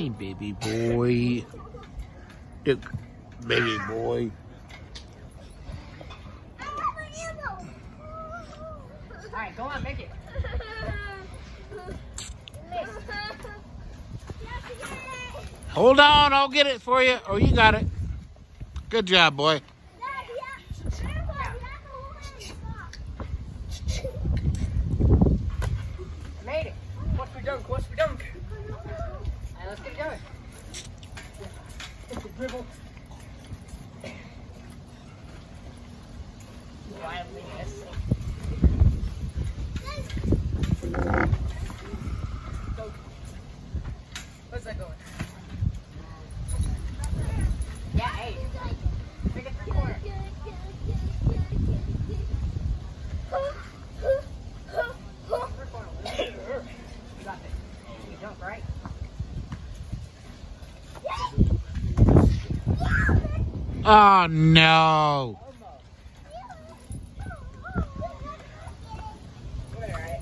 Hey, baby boy. Look, baby boy. Alright, go on, make it. Hold on, I'll get it for you. Oh, you got it. Good job, boy. I made it. What's we dunk? What's we dunk? Alright, let's get it going. It's a dribble. Oh, no. Good, alright.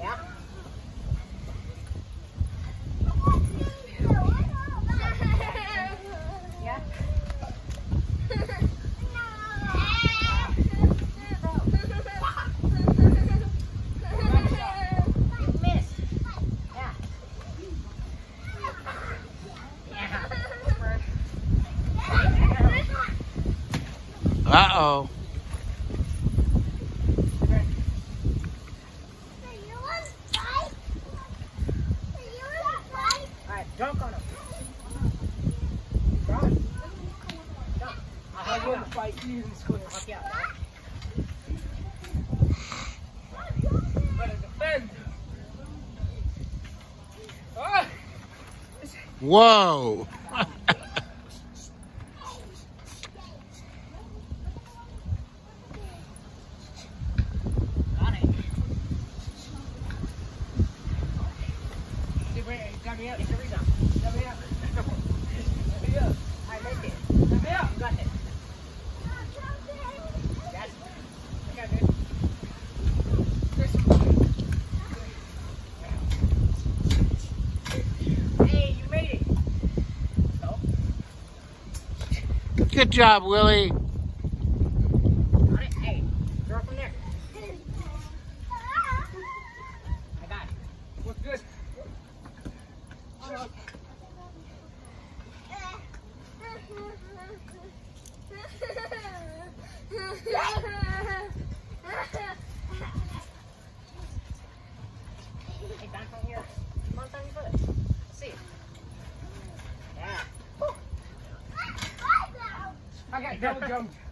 Yeah. Yeah. You missed. Yeah. Yeah. Uh-oh. On him. Dunk. Dunk. I'll help you out. Fight you in this corner. Help you out. Better defend. Whoa. Got it. Good job, Willie. got it. Hey, throw it from there. I got it. Looks good. I got double jumped.